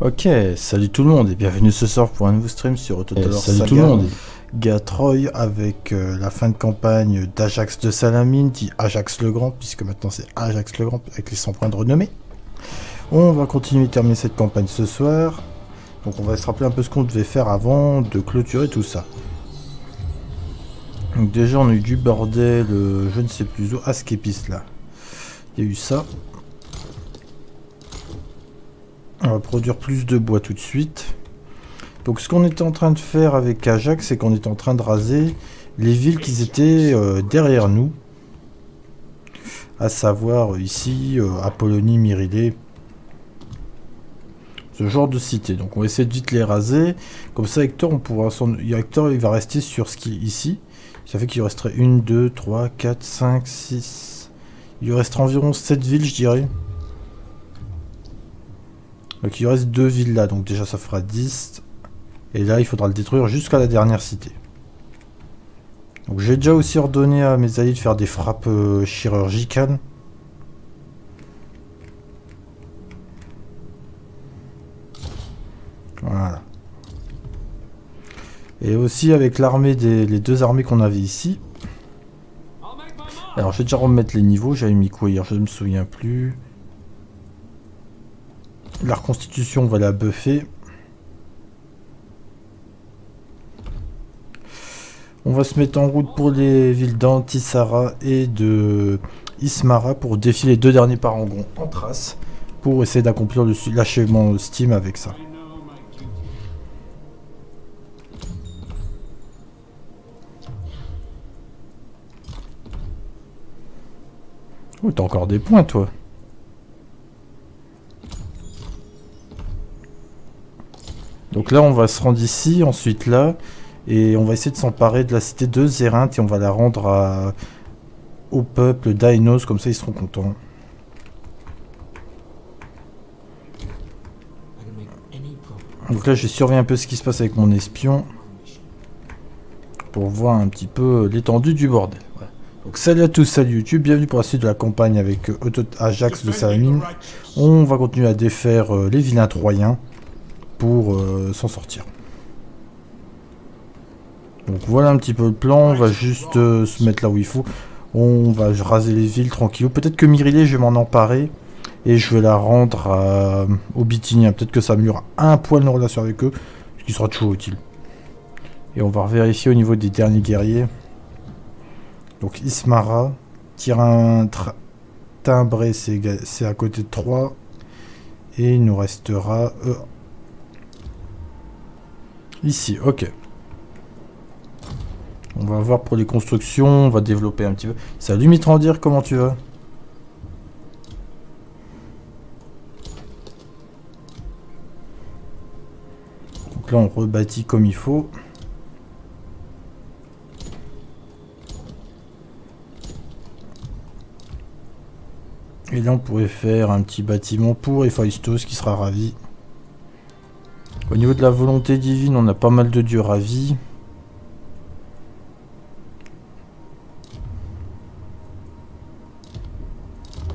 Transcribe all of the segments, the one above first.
Ok, salut tout le monde et bienvenue ce soir pour un nouveau stream sur Autotalor Eh, salut Saga. tout le monde. Gatroy avec euh, la fin de campagne d'Ajax de Salamine, dit Ajax le Grand, puisque maintenant c'est Ajax le Grand avec les 100 points de renommée. On va continuer de terminer cette campagne ce soir. Donc on va se rappeler un peu ce qu'on devait faire avant de clôturer tout ça. Donc déjà on a eu du bordel, euh, je ne sais plus où, Askepis là. Il y a eu ça. On va produire plus de bois tout de suite. Donc ce qu'on était en train de faire avec Ajax, c'est qu'on était en train de raser les villes qui étaient euh, derrière nous. À savoir ici, euh, Apollonie, Myrillée. Ce genre de cité. Donc on va essayer de vite les raser. Comme ça Hector, on pourra Hector il va rester sur ce qui est ici. Ça fait qu'il resterait 1, 2, 3, 4, 5, 6. Il lui restera environ 7 villes je dirais. Donc il reste deux villes là, donc déjà ça fera 10. Et là il faudra le détruire jusqu'à la dernière cité. Donc j'ai déjà aussi ordonné à mes alliés de faire des frappes euh, chirurgicales. Voilà. Et aussi avec l'armée des les deux armées qu'on avait ici. Alors je vais déjà remettre les niveaux, j'avais mis quoi hier, je ne me souviens plus. La reconstitution, on va la buffer. On va se mettre en route pour les villes d'Antisara et de Ismara pour défier les deux derniers parangons en trace pour essayer d'accomplir l'achèvement Steam avec ça. Oh, t'as encore des points, toi. Donc là, on va se rendre ici, ensuite là, et on va essayer de s'emparer de la cité de Zérinthe et on va la rendre au peuple d'Aenos, comme ça ils seront contents. Donc là, j'ai surveillé un peu ce qui se passe avec mon espion pour voir un petit peu l'étendue du bordel. Donc salut à tous, salut YouTube, bienvenue pour la suite de la campagne avec euh, Ajax de Salamine. On va continuer à défaire euh, les vilains troyens pour euh, s'en sortir. Donc voilà un petit peu le plan, on va juste euh, se mettre là où il faut. On va raser les villes tranquillou. Peut-être que Myrillée, je vais m'en emparer et je vais la rendre à- aux. Peut-être que ça mûra un poil nos relations avec eux, ce qui sera toujours utile. Et on va vérifier au niveau des derniers guerriers. Donc Ismara, Tyrin Tra- Timbré, c'est à côté de 3. Et il nous restera euh, ici, ok. On va voir pour les constructions, on va développer un petit peu. Salut Mitrandir, comment tu vas? Donc là on rebâtit comme il faut. Et là on pourrait faire un petit bâtiment pour Héphaïstos qui sera ravi. Au niveau de la volonté divine, on a pas mal de dieux ravis.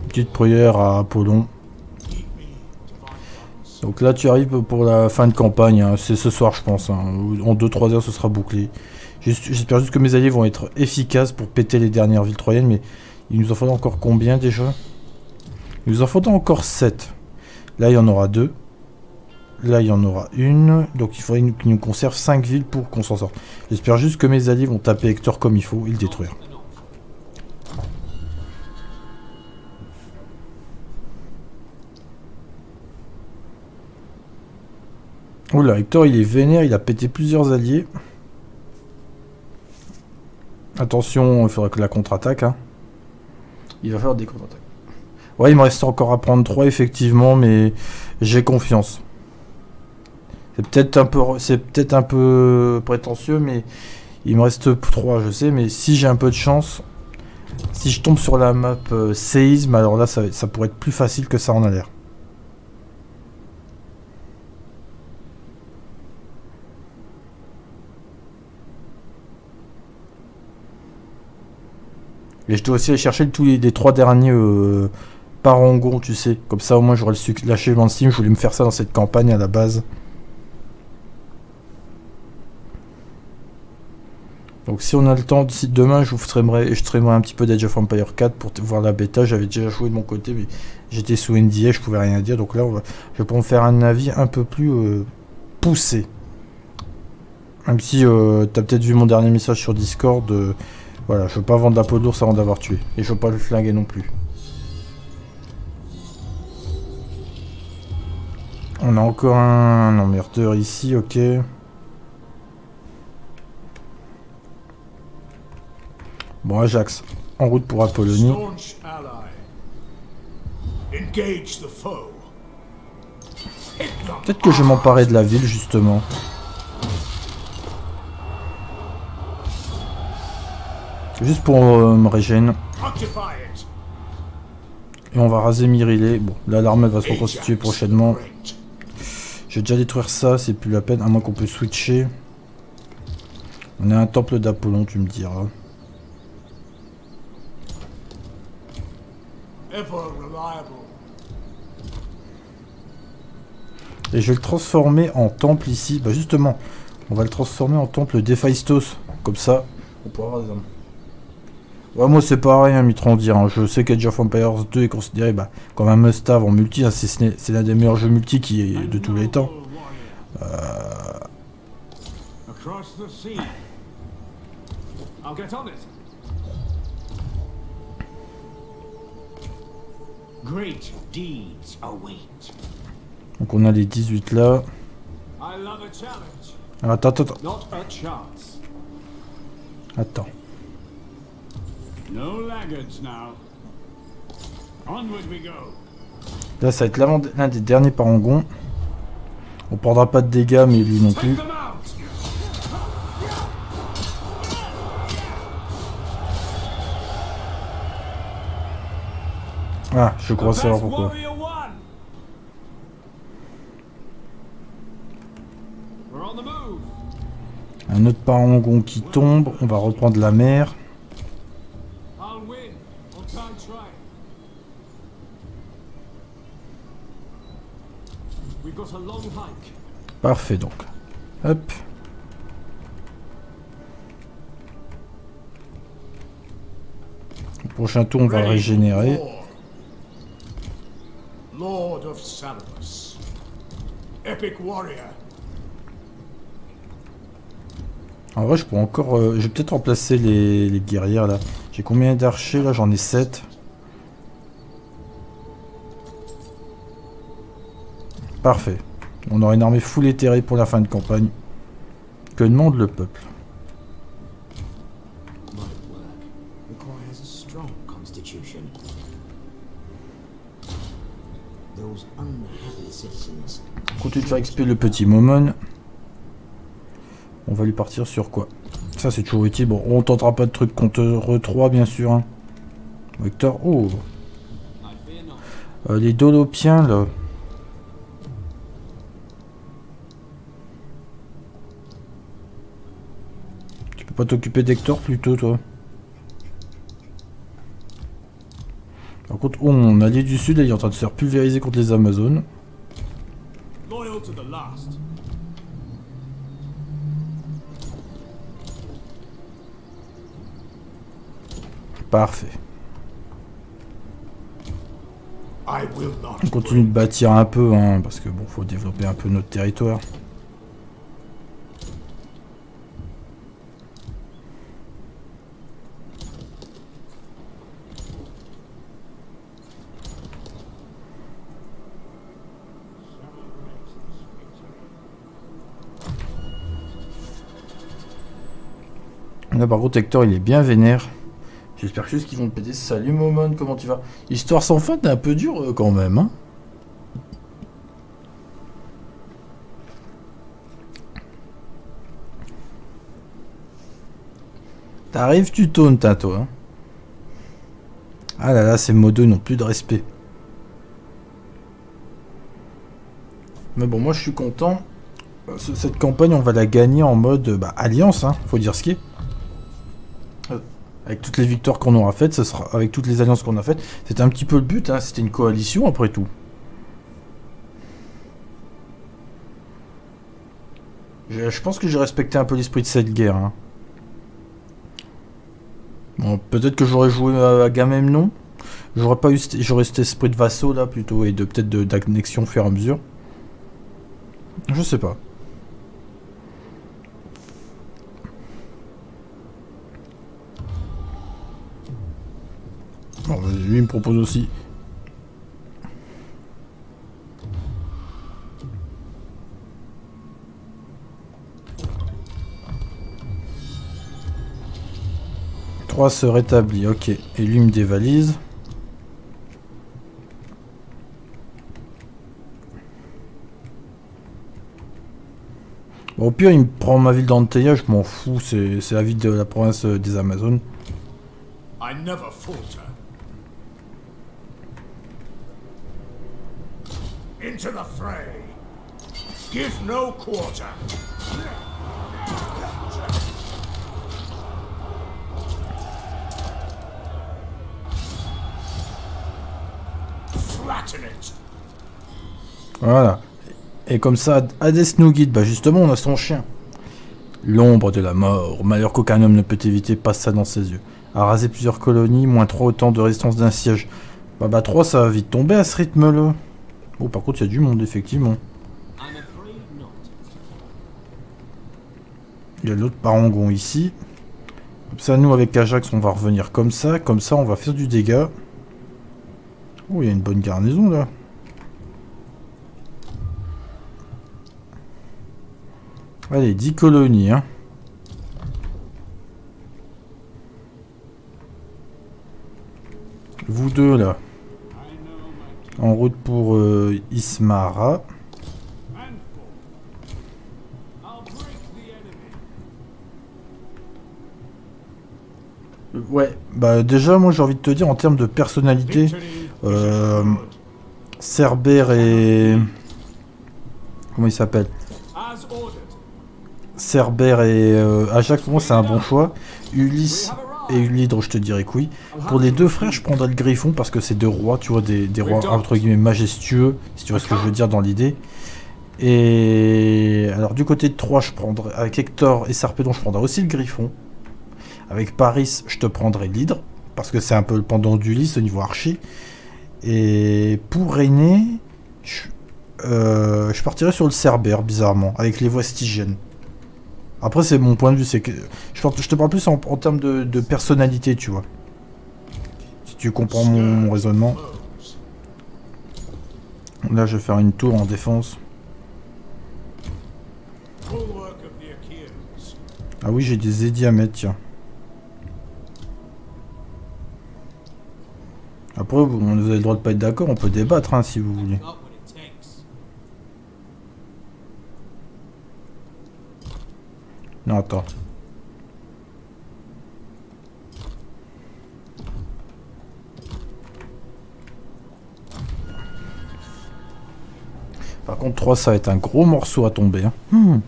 Petite prière à Apollon. Donc là, tu arrives pour la fin de campagne. hein. C'est ce soir, je pense. hein. En 2-3 heures, ce sera bouclé. J'espère juste que mes alliés vont être efficaces pour péter les dernières villes troyennes. Mais il nous en faudra encore combien déjà? Il nous en faudra encore 7. Là, il y en aura 2. Là, il y en aura une. Donc, il faudrait qu'ils nous conservent 5 villes pour qu'on s'en sorte. J'espère juste que mes alliés vont taper Hector comme il faut et le détruire. Oula, Hector il est vénère, il a pété plusieurs alliés. Attention, il faudra que la contre-attaque. hein. Il va faire des contre-attaques. Ouais, il me reste encore à prendre 3 effectivement, mais j'ai confiance. C'est peut-être un peu c'est peut-être un peu prétentieux, mais il me reste 3, je sais, mais si j'ai un peu de chance, si je tombe sur la map euh, séisme, alors là ça, ça pourrait être plus facile que ça en a l'air. Et je dois aussi aller chercher tous les, les trois derniers euh, tu sais. Comme ça, au moins, j'aurais lâché le Steam. Je voulais me faire ça dans cette campagne à la base. Donc si on a le temps, d'ici demain, je vous streamerai, je un petit peu d'Age of Empire 4 pour voir la bêta. J'avais déjà joué de mon côté, mais j'étais sous NDA, je pouvais rien dire. Donc là, je vais me faire un avis un peu plus euh, poussé. Même si euh, tu as peut-être vu mon dernier message sur Discord, euh, voilà, je veux pas vendre la peau d'ours avant d'avoir tué. Et je veux pas le flinguer non plus. On a encore un emmerdeur ici, ok. Bon, Ajax, en route pour Apollonie. Peut-être que je m'emparer de la ville, justement. Juste pour euh, me régénérer. Et on va raser Mirilé. Bon, là l'armée va se reconstituer prochainement. Je vais déjà détruire ça, c'est plus la peine, à moins qu'on peut switcher. On a un temple d'Apollon, tu me diras. Et je vais le transformer en temple ici. Bah justement, on va le transformer en temple d'Héphaïstos. Comme ça, on pourra avoir des hommes. Ouais, moi c'est pareil, hein, dire. Hein. Je sais qu'Age of Empires 2 est considéré bah, comme un must-have en multi. Hein. C'est l'un des meilleurs jeux multi qui est de tous les temps. Euh... Donc on a les 18 là. attends, attends, attends. Attends. Là, ça va être l'un des derniers parangons. On prendra pas de dégâts, mais lui non plus. Ah, je crois savoir pourquoi? Un autre parangon qui tombe, on va reprendre la mer. Parfait donc. Hop. Le prochain tour, on va régénérer. Lord of Epic warrior. En vrai, je pourrais encore... Euh, je vais peut-être remplacer les, les guerrières, là. J'ai combien d'archers, là? J'en ai 7. Parfait. On aura une armée full éthérée pour la fin de campagne. Que demande le peuple? De faire XP le petit Momon. On va lui partir sur quoi? Ça c'est toujours utile. Bon, on tentera pas de trucs contre 3 bien sûr. Hein. Vector. Oh euh, Les Dolopiens là. pas t'occuper d'Hector plutôt, toi? Par contre, oh, mon allié du sud, il est en train de se faire pulvériser contre les Amazones. Parfait. On continue de bâtir un peu, hein, parce que bon, faut développer un peu notre territoire. Là par contre Hector il est bien vénère. J'espère juste qu'ils vont me péter. Salut Momon, comment tu vas? Histoire sans fin, t'es un peu dur euh, quand même. Hein T'arrives, tu tauntes, hein, toi. Hein. ah là là, ces modos n'ont plus de respect. Mais bon, moi je suis content. Euh, cette campagne, on va la gagner en mode bah, alliance, hein, faut dire ce qui est. avec toutes les victoires qu'on aura faites, ce sera avec toutes les alliances qu'on a faites. C'était un petit peu le but, hein, c'était une coalition après tout. Je, pense que j'ai respecté un peu l'esprit de cette guerre. Hein. Bon, peut-être que j'aurais joué à, à non J'aurais pas eu, j'aurais cet esprit de vassaux là plutôt et de peut-être d'annexion au fur et à mesure. Je sais pas. Bon, lui il me propose aussi. Trois se rétablit, ok. Et lui me dévalise. au pire, il me prend ma ville d'Anteya, je m'en fous, c'est la ville de la province des Amazones. I never falter. Into the fray. Give no quarter. Flatten it. Voilà. Et comme ça, Hades nous guide. Bah justement, on a son chien. L'ombre de la mort. Malheur qu'aucun homme ne peut éviter passe ça dans ses yeux. A rasé plusieurs colonies, moins 3 autant de résistance d'un siège. Bah bah 3 ça va vite tomber à ce rythme-là. Oh par contre il y a du monde effectivement. Il y a l'autre parangon ici. Comme ça nous avec Ajax on va revenir comme ça. Comme ça on va faire du dégât. Oh il y a une bonne garnison là. Allez, 10 colonies, hein. Vous deux, là. En route pour euh, Ismara. Ouais, bah déjà, moi j'ai envie de te dire en termes de personnalité, euh, Cerber et... Comment il s'appelle? Cerber et euh, Ajax, pour moi, c'est un bon choix. Ulysse et Ulydre, je te dirais que oui. Pour les deux frères, je prendrais le Griffon parce que c'est deux rois, tu vois, des, rois entre guillemets majestueux, si tu vois ce que je veux dire dans l'idée. Et alors, du côté de 3, je prendrais, avec Hector et Sarpedon, je prendrais aussi le Griffon. Avec Paris, je te prendrais l'Hydre parce que c'est un peu le pendant d'Ulysse au niveau archer. Et pour René, je, euh, je partirais sur le Cerber, bizarrement, avec les voix stygiennes. Après, c'est mon point de vue, c'est que... Je, te parle plus en, termes de, personnalité, tu vois. Si tu comprends mon, raisonnement. Là, je vais faire une tour en défense. Ah oui, j'ai des édits à mettre, tiens. Après, vous, vous avez le droit de pas être d'accord, on peut débattre, hein, si vous voulez. Non, attends. Par contre, 3, ça va être un gros morceau à tomber. Hein. Hmm.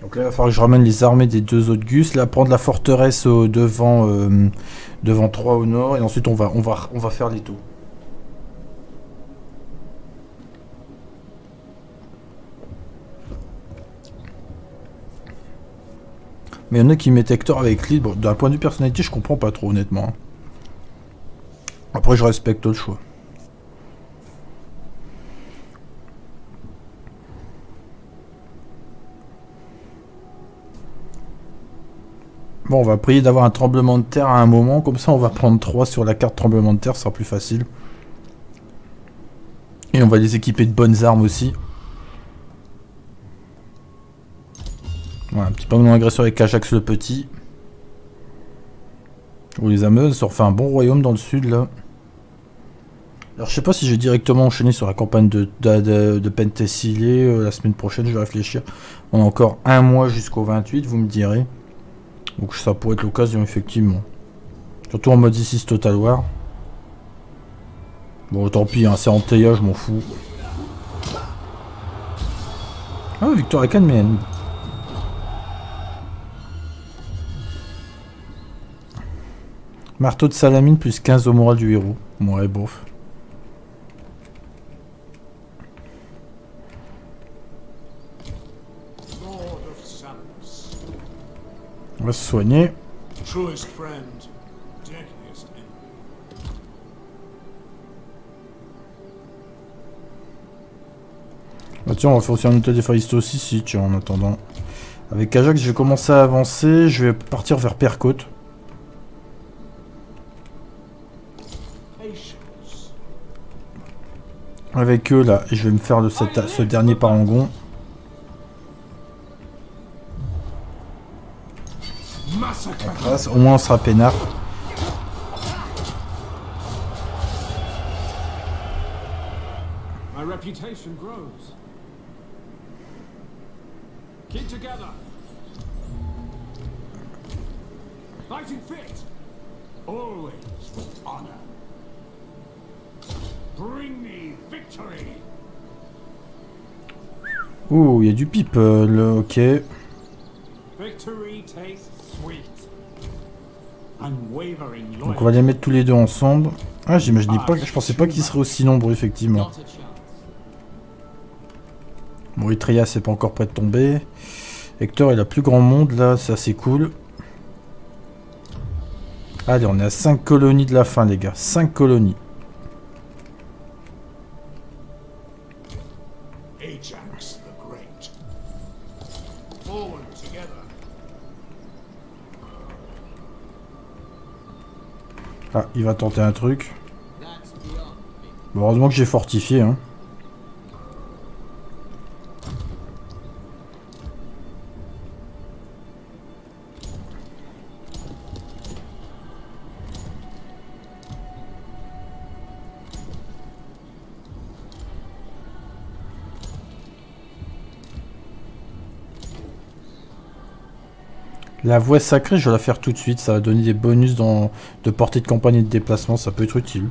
Donc là, il va falloir que je ramène les armées des deux autres Gus. Là, prendre la forteresse devant, euh, devant 3 au nord. Et ensuite, on va, on va, on va faire les tours. Mais il y en a qui mettent Hector avec Lyd. Bon, d'un point de vue personnalité, je comprends pas trop, honnêtement. Après, je respecte le choix. Bon, on va prier d'avoir un tremblement de terre à un moment. Comme ça, on va prendre 3 sur la carte tremblement de terre. Ce sera plus facile. Et on va les équiper de bonnes armes aussi. Un petit peu agresseur avec Ajax le Petit. Où les Ameuses se refait un bon royaume dans le sud là. Alors je sais pas si je vais directement enchaîner sur la campagne de, de, euh, la semaine prochaine, je vais réfléchir. On a encore un mois jusqu'au 28, vous me direz. Donc ça pourrait être l'occasion effectivement. Surtout en mode 6 Total War. Bon tant pis, hein, c'est en je m'en fous. Ah Victor Cannes, Marteau de salamine plus 15 au moral du héros. Ouais, bof. On va se soigner. Bah tiens, on va faire aussi un des aussi, si, tiens, en attendant. Avec Ajax, je vais commencer à avancer. Je vais partir vers Percote. Avec eux, là, je vais me faire de ce dernier parangon. au moins sera peinard. Ouh, il y a du people, ok. Victory tastes donc on va les mettre tous les deux ensemble. Ah, j'imaginais pas, je pensais pas qu'ils seraient aussi nombreux, effectivement. Bon, Etrias c'est pas encore prêt de tomber. Hector est la plus grand monde, là, c'est assez cool. Allez, on est à 5 colonies de la fin, les gars. 5 colonies. Ah, il va tenter un truc. heureusement que j'ai fortifié. Hein. La voie sacrée, je vais la faire tout de suite. Ça va donner des bonus dans, de portée de campagne et de déplacement. Ça peut être utile.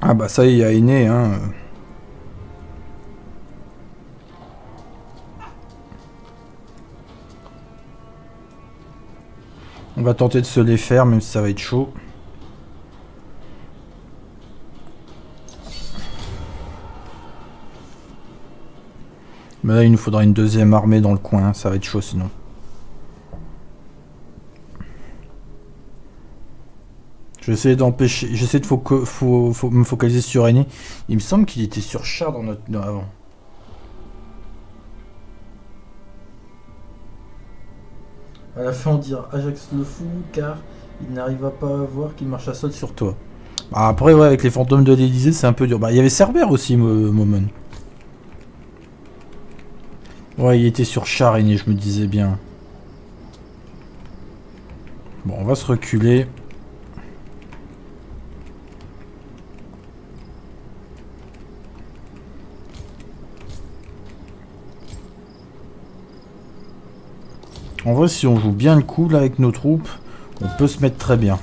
Ah bah ça y est, il y a Aîné, hein. On va tenter de se les faire, même si ça va être chaud. Mais là, il nous faudra une deuxième armée dans le coin. Ça va être chaud sinon. J'essaie d'empêcher. J'essaie de me focaliser sur Annie. Il me semble qu'il était sur Char dans notre. avant. À la fin, on dira Ajax le fou, car il n'arriva pas à voir qu'il marche à sol sur toi. Bah, après, ouais, avec les fantômes de l'Elysée, c'est un peu dur. Bah, il y avait Cerber aussi, Momon. Ouais, il était sur Charigny, je me disais bien. Bon, on va se reculer. En vrai, si on joue bien le coup là avec nos troupes, on peut se mettre très bien.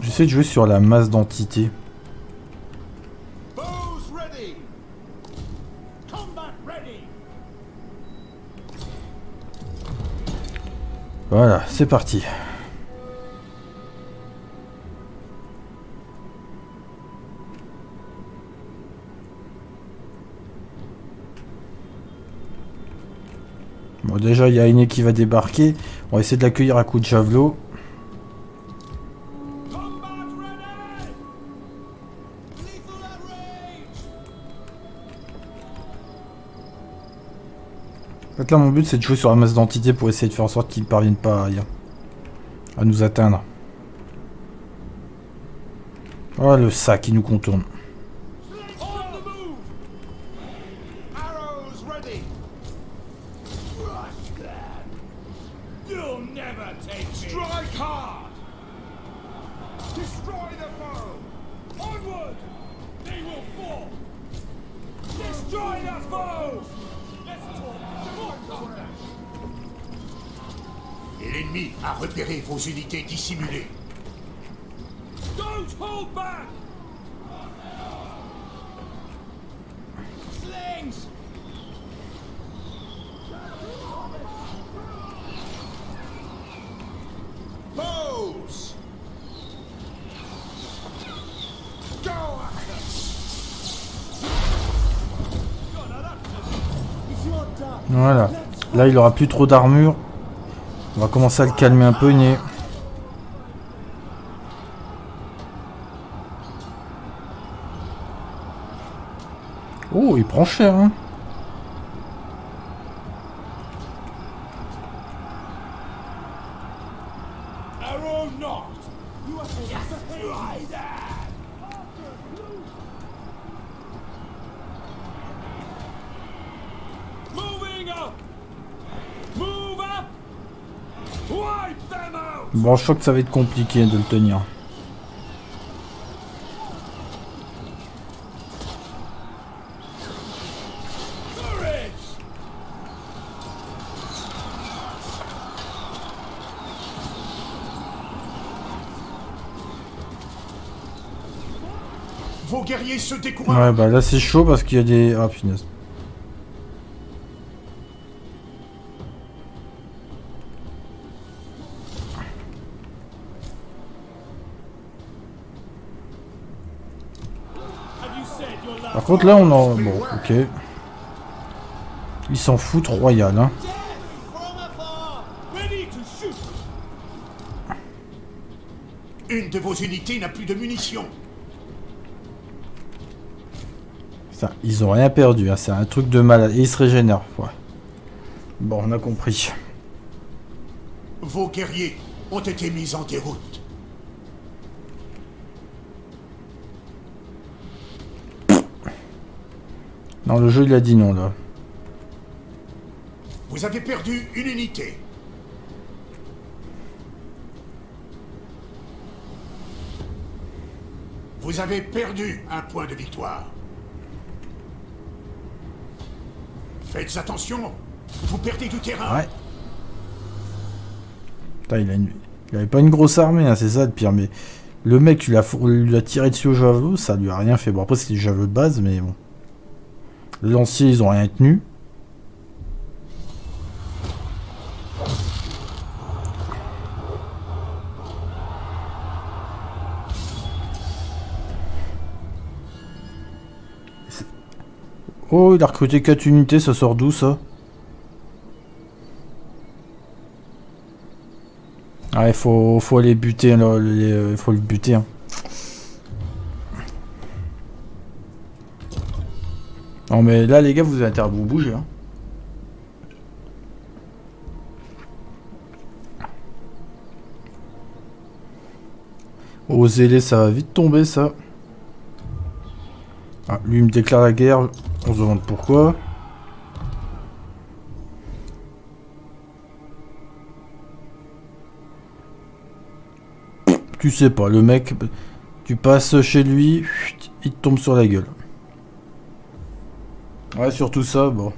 J'essaie de jouer sur la masse d'entités. Voilà, c'est parti. Bon, déjà, il y a une qui va débarquer. On va essayer de l'accueillir à coup de javelot. En fait, là, mon but, c'est de jouer sur la masse d'entité pour essayer de faire en sorte qu'ils ne parviennent pas à, à nous atteindre. Oh, le sac qui nous contourne. Strike hard! Destroy the foe! Onward! L'ennemi a repéré vos unités dissimulées. Don't hold back! Slings! Pose Go ahead Voilà. Là, il aura plus trop d'armure. On va commencer à le calmer un peu, Né. Oh, il prend cher, hein. Bon, je crois que ça va être compliqué de le tenir. Vos guerriers se découragent Ouais, bah là, c'est chaud parce qu'il y a des... Ah, punaise. Par contre, là, on en... Bon, ok. Ils s'en foutent royal, hein. Une de vos unités n'a plus de munitions. Ça, ils ont rien perdu, hein. c'est un truc de malade. Et ils se régénèrent, ouais. Bon, on a compris. Vos guerriers ont été mis en déroute. Non, le jeu, il a dit non, là. Vous avez perdu une unité. Vous avez perdu un point de victoire. Faites attention, vous perdez du terrain. Ouais. Putain, il, a une- il avait pas une grosse armée, hein, c'est ça le pire, mais le mec, il a tiré dessus au javelot, ça lui a rien fait. Bon, après, c'est du javelot de base, mais bon. Les lanciers, ils ont rien tenu. Oh, il a recruté 4 unités, ça sort d'où ça? Ah, il faut, faut aller buter, les- euh, il faut le buter. hein. Non mais là les gars vous avez intérêt à vous bouger. Hein. Aux zélés ça va vite tomber ça. Ah, lui il me déclare la guerre, on se demande pourquoi. Tu sais pas, le mec, tu passes chez lui, il te tombe sur la gueule. Ouais, surtout ça, bon.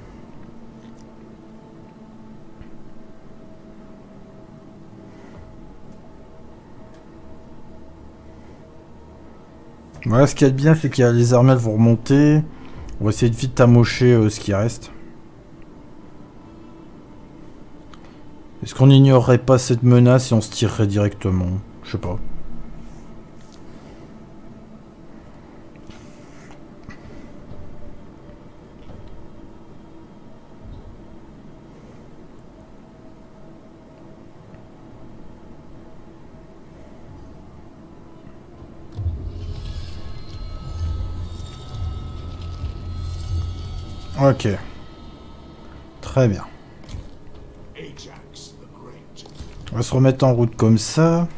Voilà, ce qu'il y a de bien, c'est a les armées, elles vont remonter. On va essayer de vite amocher euh, ce qui reste. Est-ce qu'on ignorerait pas cette menace et on se tirerait directement? Je sais pas. Ok. Très bien. On va se remettre en route comme ça.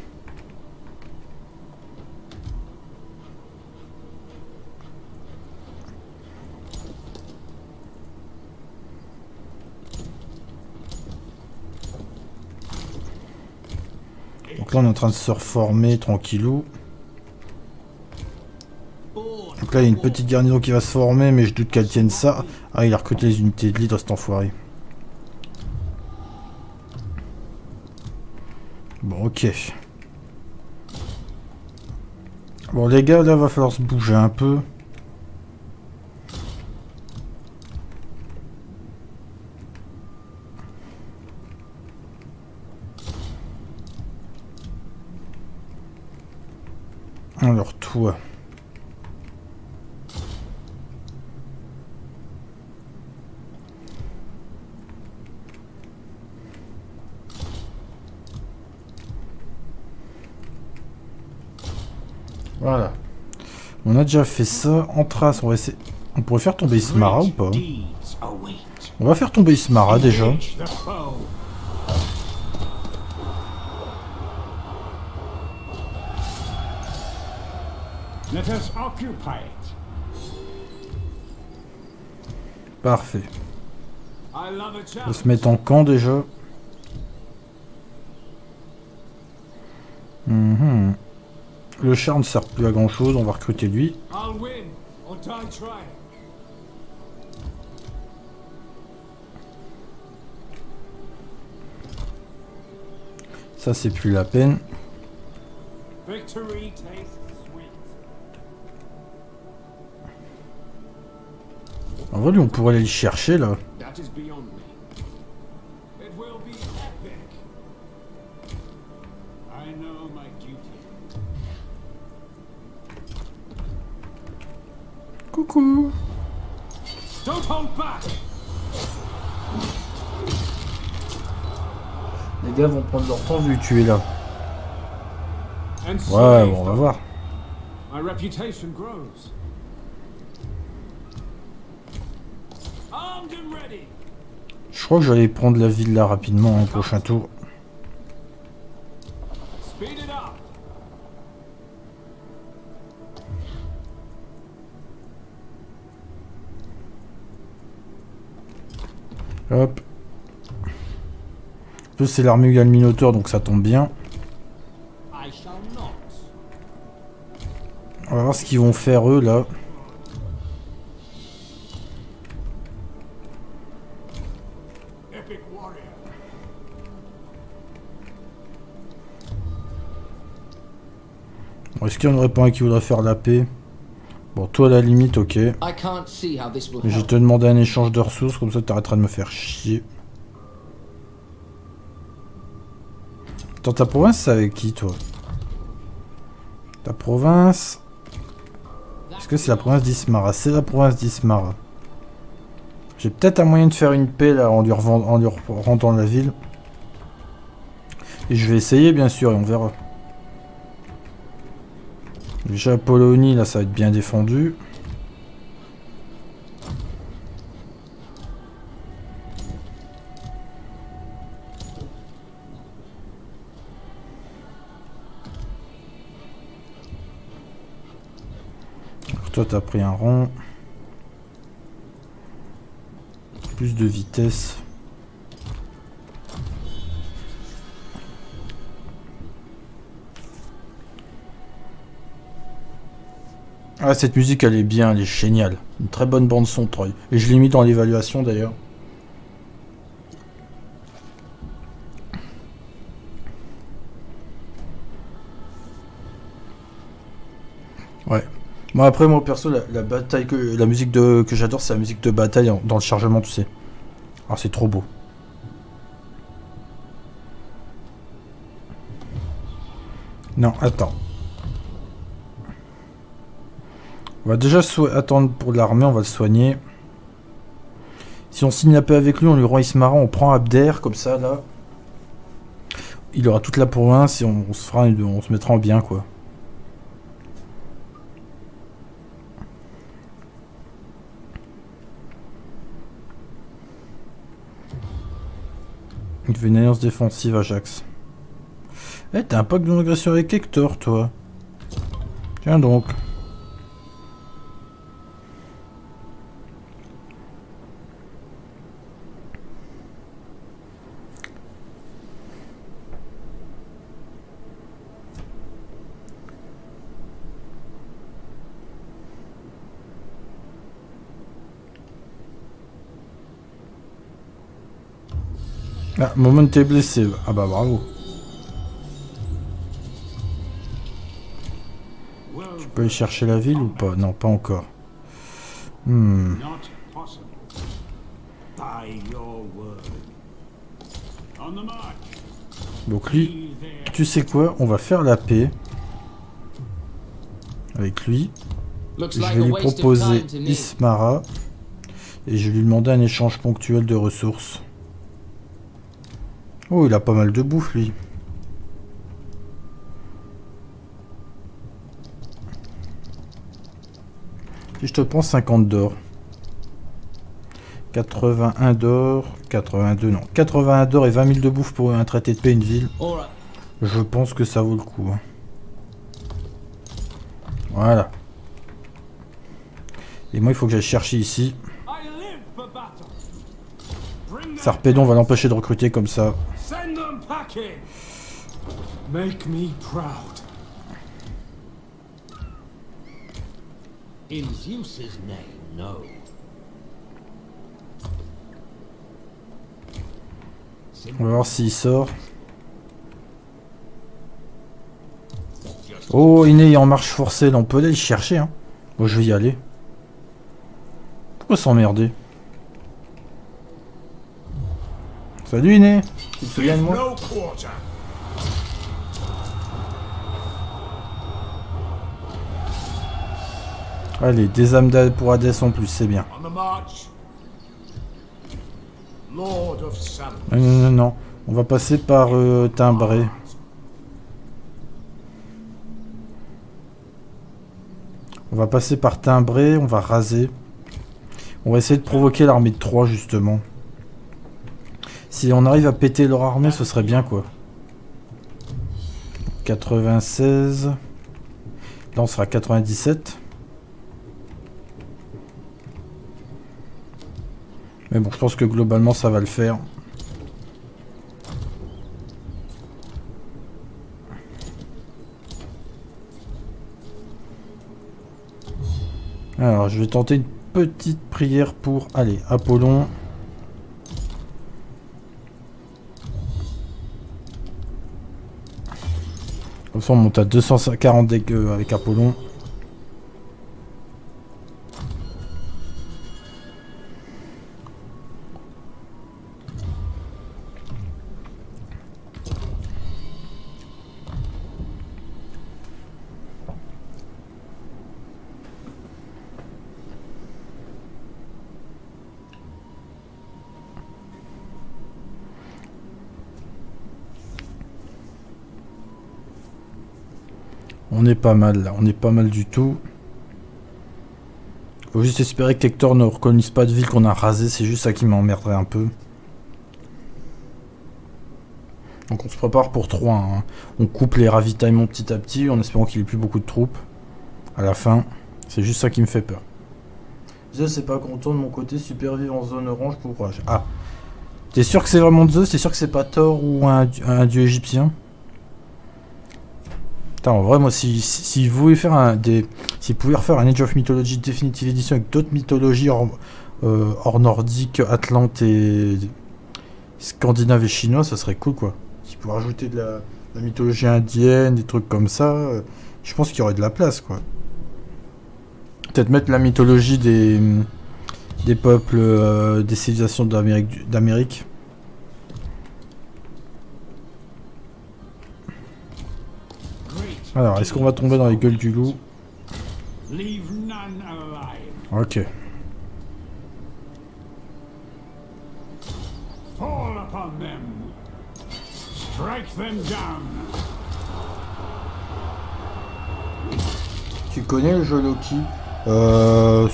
Donc là on est en train de se reformer tranquillou. Donc là il y a une petite garnison qui va se former mais je doute qu'elle tienne ça. Ah il a recruté les unités de l'hydre cet enfoiré. Bon, ok. Bon, les gars, là, va falloir se bouger un peu. Alors, toi. Voilà. On a déjà fait ça. En trace, on va essayer... On pourrait faire tomber Ismara ou pas. On va faire tomber Ismara déjà. Parfait. On se mettre en camp déjà. Le char ne sert plus à grand chose, on va recruter lui. Ça c'est plus la peine. Victory tastes sweet. En vrai lui on pourrait aller le chercher là. I know my duty. Coucou Don't hold back. Les gars vont prendre leur temps vu que tu es là. Ouais, bon, on va voir. My reputation grows. Je crois que j'allais prendre la ville là rapidement, au prochain tour. Plus c'est l'armée où il y a le Minotaur donc ça tombe bien. On va voir ce qu'ils vont faire eux là. Bon, Est-ce qu'il y en aurait pas un qui voudrait faire la paix? Bon, toi à la limite, ok. Will Je te demander un échange de ressources, comme ça tu arrêteras de me faire chier. Attends, ta province, c'est avec qui, toi? Ta province... Est-ce que c'est la province d'Ismara? C'est la province d'Ismara. J'ai peut-être un moyen de faire une paix, là, en lui, en lui rendant la ville. Et je vais essayer, bien sûr, et on verra. Déjà, Polonie, là, ça va être bien défendu. Toi, t'as pris un rond. Plus de vitesse. Ah, cette musique, elle est bien, elle est géniale. Une très bonne bande son, Troy. Et je l'ai mis dans l'évaluation, d'ailleurs. Moi, après, moi, perso, la, bataille que... La musique de, que j'adore, c'est la musique de bataille dans le chargement, tu sais. Ah, c'est trop beau. Non, attends. On va déjà attendre pour l'armée, on va le soigner. Si on signe la paix avec lui, on lui rend Ismara, on prend Abder, comme ça, là. Il aura toute la province et on, on se fera, on se mettra en bien, quoi. Il fait une alliance défensive, Ajax. Eh, t'as un pacte de non-agression avec Hector, toi. Tiens donc. Ah, moment t'es blessé. Ah bah bravo. tu peux aller chercher la ville ou pas? Non, pas encore. Hmm. Donc lui, tu sais quoi? On va faire la paix avec lui. Je vais lui proposer Ismara et je vais lui demander un échange ponctuel de ressources. Oh, il a pas mal de bouffe, lui. Si je te prends 50 d'or. 81 d'or. 82, non. 81 d'or et 20 000 de bouffe pour un traité de paix, une ville. Je pense que ça vaut le coup. hein. Voilà. Et moi, il faut que j'aille chercher ici. Sarpédon va l'empêcher de recruter comme ça. Send them packing. Make me proud. In Zeus's name, no. On va voir s'il sort. Oh, Iné est en marche forcée. Là, on peut aller le chercher. Hein. Moi, je vais y aller. Pourquoi s'emmerder? Salut Iné Tu te souviens de moi? Allez, des âmes pour Hadès en plus, c'est bien. Non, non, non, non. On va passer par euh, Timbré. On va passer par Timbré, on va raser. On va essayer de provoquer l'armée de 3 justement. Si on arrive à péter leur armée, ce serait bien quoi. 96. Là on sera à 97. Mais bon, je pense que globalement ça va le faire. Alors, je vais tenter une petite prière pour... Allez, Apollon. Comme ça, on monte à 240 dégâts avec Apollon. Est pas mal là, on est pas mal du tout. Faut juste espérer que Hector ne reconnaisse pas de ville qu'on a rasé, c'est juste ça qui m'emmerderait un peu. Donc on se prépare pour 3. hein. On coupe les ravitaillements petit à petit en espérant qu'il ait plus beaucoup de troupes. À la fin, c'est juste ça qui me fait peur. Zeus c'est pas content de mon côté, supervive en zone orange courage. Ah, t'es sûr que c'est vraiment Zeus? T'es sûr que c'est pas Thor ou un dieu égyptien? En vrai, moi, si, si, si vous voulez faire un des. Si vous pouvez refaire un Age of Mythology Definitive Edition avec d'autres mythologies hors, euh, nordique, atlante et. scandinave et chinois, ça serait cool quoi. Si vous pouvez rajouter de la, de la mythologie indienne, des trucs comme ça, euh, je pense qu'il y aurait de la place quoi. Peut-être mettre la mythologie des. des peuples, euh, des civilisations d'Amérique. Alors, est-ce qu'on va tomber dans les gueules du loup Leave none alive. Ok. Fall upon them. Strike them down. Tu connais le jeu Loki Euh.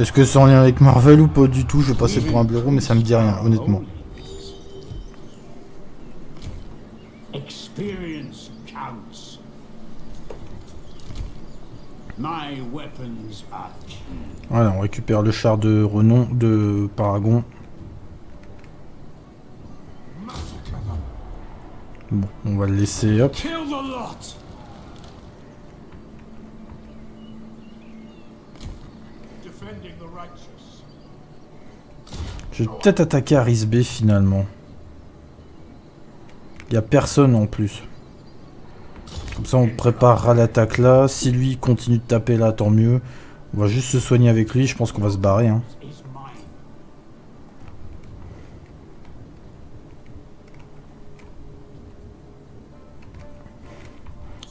Est-ce que c'est en lien avec Marvel ou pas du tout? Je vais passer pour un blaireau, mais ça me dit rien, honnêtement. Voilà, on récupère le char de renom de Paragon. Bon, on va le laisser, hop. Je vais peut-être attaquer Aris B finalement. Il y a personne en plus. Comme ça, on préparera l'attaque là. Si lui continue de taper là, tant mieux. On va juste se soigner avec lui. Je pense qu'on va se barrer. Hein.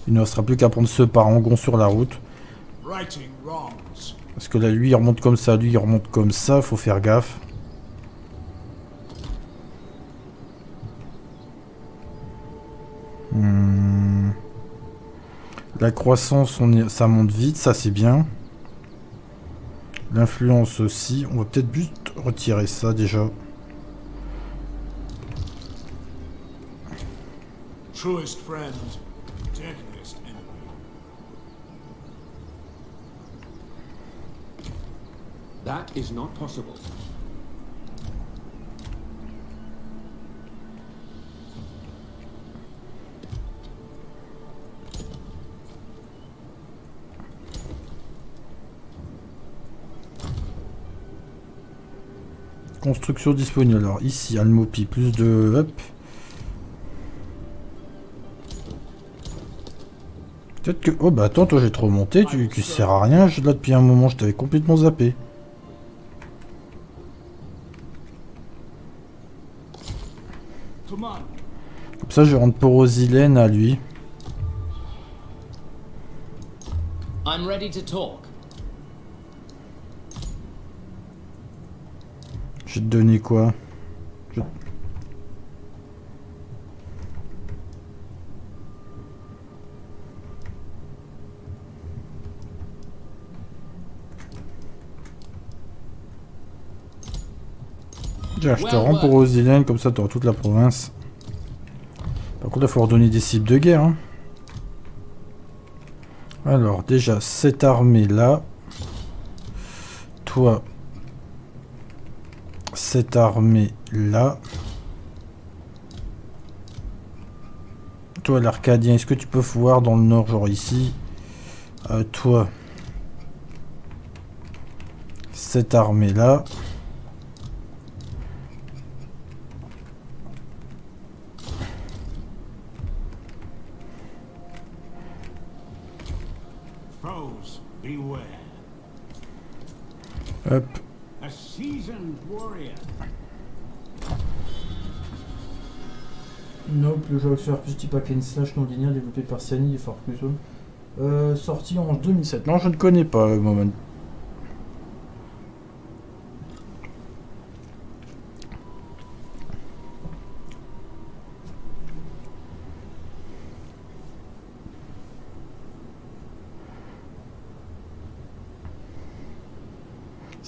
Il ne restera plus qu'à prendre ce parangon sur la route. Parce que là, lui, il remonte comme ça. Lui, il remonte comme ça. Faut faire gaffe. Hmm. La croissance, on ça monte vite. Ça, c'est bien. L'influence aussi. On va peut-être juste retirer ça déjà. Truest friend, deadliest enemy. That is not possible. Construction disponible. Alors ici, Almopi, plus de... Hop. Peut-être que... Oh bah attends, toi j'ai trop monté, tu, tu sers à rien. Je là depuis un moment, je t'avais complètement zappé. Comme ça, je rentre Porosilène à lui. I'm ready to talk. Je vais te donner quoi Je- Tiens, je te rends pour Rosilène, comme ça tu auras toute la province. Par contre, il faut redonner des cibles de guerre. hein. Alors, déjà, cette armée-là. Toi, cette armée-là. Toi, l'Arcadien, est-ce que tu peux voir dans le nord, genre ici? Euh, Toi, cette armée-là. Hack and slash non linéaire développé par Siani et. Euh, sorti en 2007. Non, je ne connais pas le moment.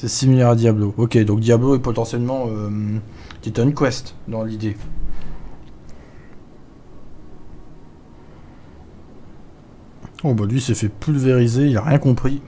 C'est similaire à Diablo. Ok, donc Diablo est potentiellement euh, Titan Quest dans l'idée. Oh bah lui s'est fait pulvériser, il a rien compris.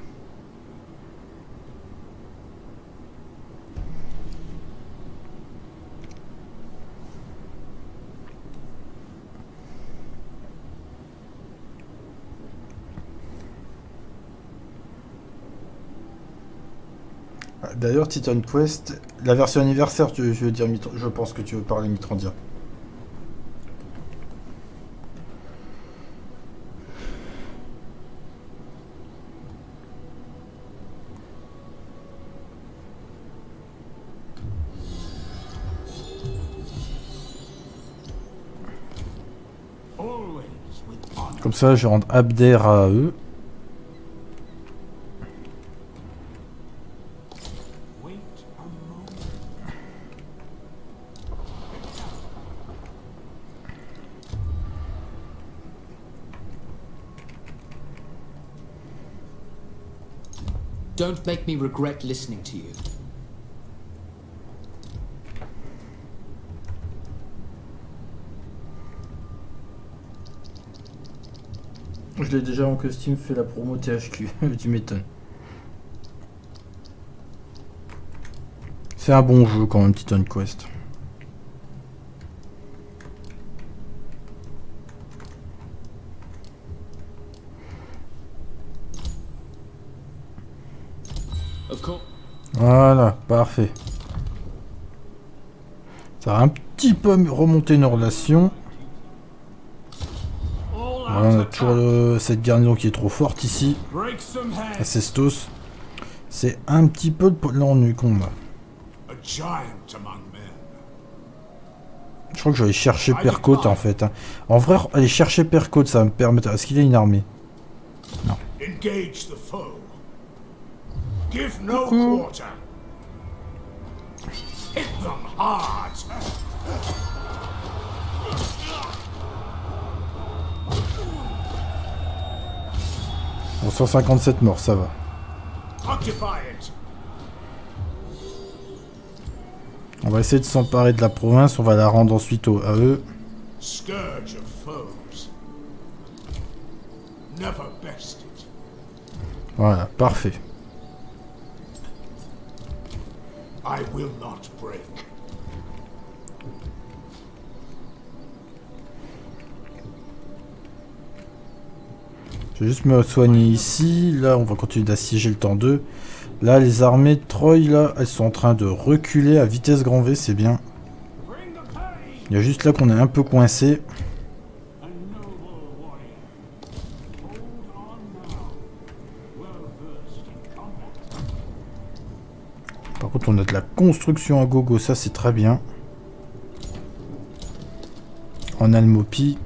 D'ailleurs, Titan Quest, la version anniversaire, je veux dire, je pense que tu veux parler Mitrandia. Comme ça, je rends Abder à eux. Don't make me regret listening to you. Je l'ai déjà en costume fait la promo THQ, tu m'étonnes. C'est un bon jeu quand même, Titan Quest. Voilà, parfait. Ça a un petit peu remonté nos relations. Voilà, on a toujours le- cette garnison qui est trop forte ici. À. Cestos. C'est un petit peu de l'ennui qu'on a. A giant among men. Je crois que je vais aller chercher Percote en fait. hein. En vrai, aller chercher Percote, ça va me permettre. Est-ce qu'il a une armée? Engage the foe. Give no Coucou. quarter. Hit them hard. Bon, 157 morts, ça va. Occupy it. On va essayer de s'emparer de la province, on va la rendre ensuite au- à eux. Scourge of foes. Never bested. Voilà, parfait. I will not break. Je vais juste me soigner ici. Là, on va continuer d'assiéger le temps 2. Là, les armées de Troy, là, elles sont en train de reculer à vitesse grand V, c'est bien. Il y a juste là qu'on est un peu coincé. Par contre, on a de la construction à gogo, ça c'est très bien. En Almopie,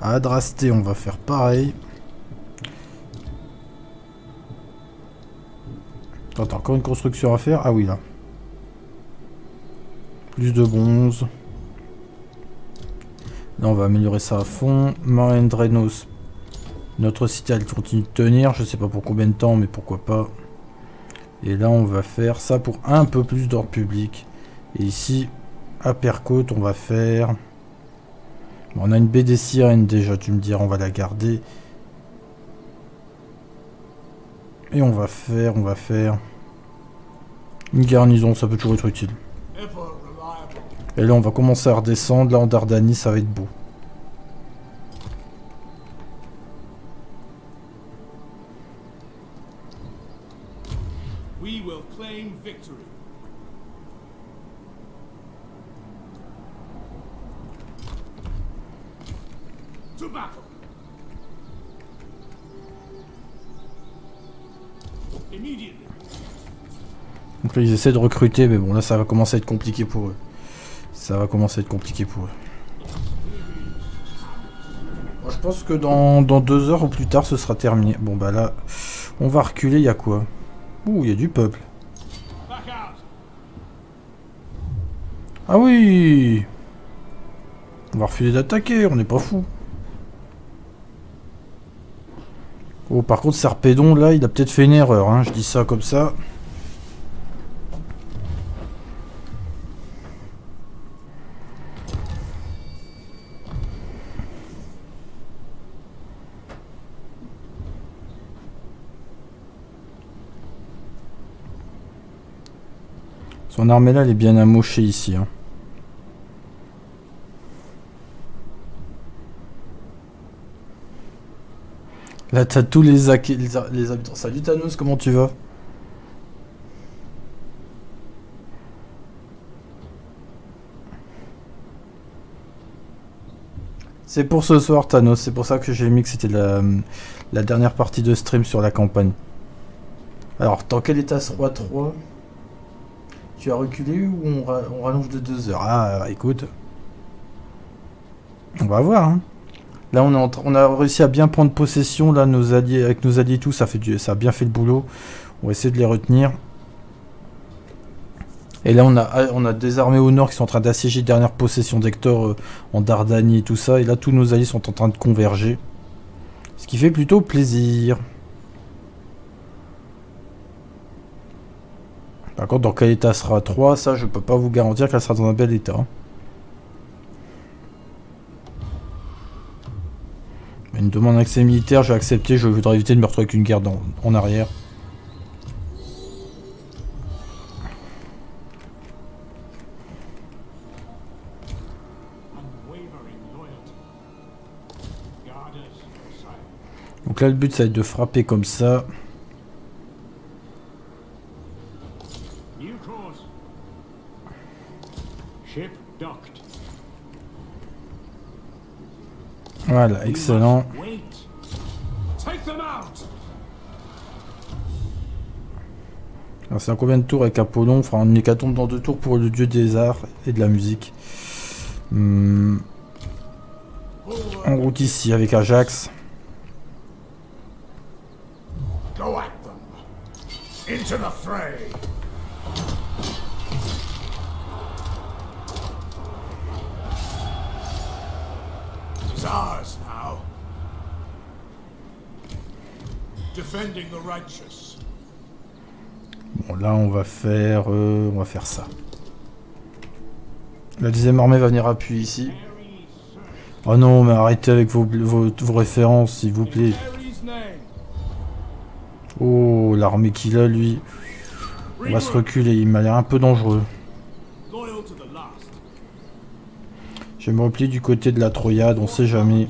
à Adrasté, on va faire pareil. Attends, encore une construction à faire Ah oui, là. Plus de bronze. Là, on va améliorer ça à fond. Marendrenos. Notre cité, elle continue de tenir. Je sais pas pour combien de temps, mais pourquoi pas. Et là, on va faire ça pour un peu plus d'ordre public. Et ici, à Percote, on va faire... On a une baie des sirènes déjà, tu me diras, on va la garder. Et on va faire, on va faire... Une garnison, ça peut toujours être utile. Et là, on va commencer à redescendre. Là, en Dardanie, ça va être beau. Ils essaient de recruter, mais bon, là, ça va commencer à être compliqué pour eux. Ça va commencer à être compliqué pour eux. Moi, je pense que dans, dans deux heures ou plus tard, ce sera terminé. Bon, bah là, on va reculer. Il y a quoi? Ouh, il y a du peuple. Ah oui On va refuser d'attaquer, on n'est pas fou. Oh, par contre, Sarpédon, là, il a peut-être fait une erreur. Hein. Je dis ça comme ça. Son armée là, elle est bien amochée ici. hein. Là, t'as tous les, les, habitants. Salut Thanos, comment tu vas? C'est pour ce soir, Thanos. C'est pour ça que j'ai mis que c'était la, dernière partie de stream sur la campagne. Alors, dans quel état sera 3 Tu as reculé ou on, ra- on rallonge de 2 heures? Ah, écoute. On va voir. Hein. Là, on, a réussi à bien prendre possession. Là, avec nos alliés et tout, ça, fait a bien fait le boulot. On va essayer de les retenir. Et là, on a, ah, des armées au nord qui sont en train d'assiéger les dernières possessions d'Hector euh, en Dardanie et tout ça. Et là, tous nos alliés sont en train de converger. Ce qui fait plutôt plaisir. Par contre, dans quel état sera 3 Ça, je peux pas vous garantir qu'elle sera dans un bel état. Une demande d'accès militaire, j'ai accepté. Je voudrais éviter de me retrouver avec une guerre en arrière. Donc là, le but, ça va être de frapper comme ça. Voilà, excellent. Alors, C'est un combien de tours avec Apollon? On fera un hécatombe dans deux tours pour le dieu des arts et de la musique. Hmm. En route ici avec Ajax. Go at them. Into the fray. Bon, là, on va faire, euh, on va faire ça. La deuxième armée va venir appuyer ici. Oh non, mais arrêtez avec vos, vos, vos références, s'il vous plaît. Oh, l'armée qu'il a, lui. On va se reculer, il m'a l'air un peu dangereux. Loyal to the last. Je me replier du côté de la Troyade, on sait jamais.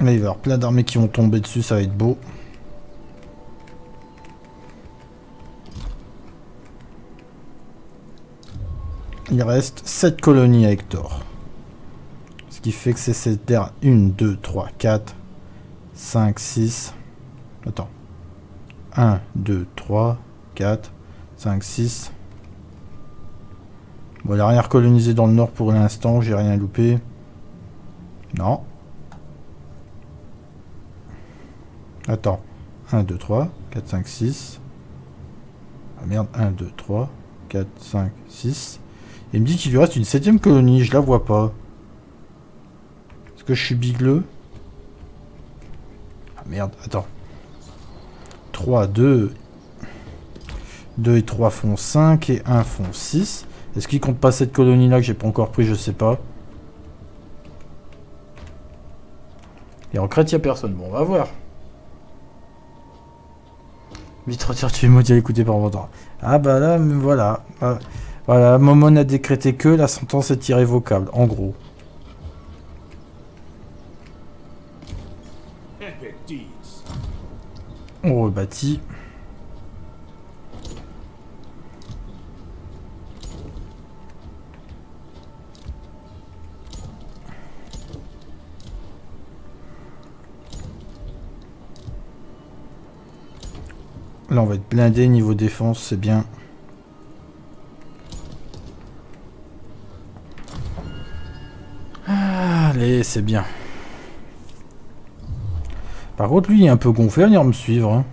Là, il va y avoir plein d'armées qui vont tomber dessus, ça va être beau. Il reste 7 colonies à Hector. Ce qui fait que c'est cette terre 1, 2, 3, 4, 5, 6. Attends. 1, 2, 3, 4, 5, 6. Bon, il a rien recolonisé dans le nord pour l'instant, j'ai rien loupé. Non. Attends. 1, 2, 3, 4, 5, 6. Ah merde, 1, 2, 3, 4, 5, 6. Il me dit qu'il lui reste une septième colonie, je la vois pas. Est-ce que je suis bigleux? Ah merde, attends. 3, 2. 2 et 3 font 5 et 1 font 6. Est-ce qu'il compte pas cette colonie là que j'ai pas encore pris, je sais pas. Et en crête, il a personne. Bon, on va voir. Vite retire, tu es maudit à l'écouter par temps. Ah bah là, voilà. Ah, Voilà, Momon a décrété que la sentence est irrévocable, en gros. On rebâtit. Là, on va être blindé niveau défense, c'est bien. Allez, c'est bien. Par contre, lui, il est un peu gonflé à venir me suivre. hein.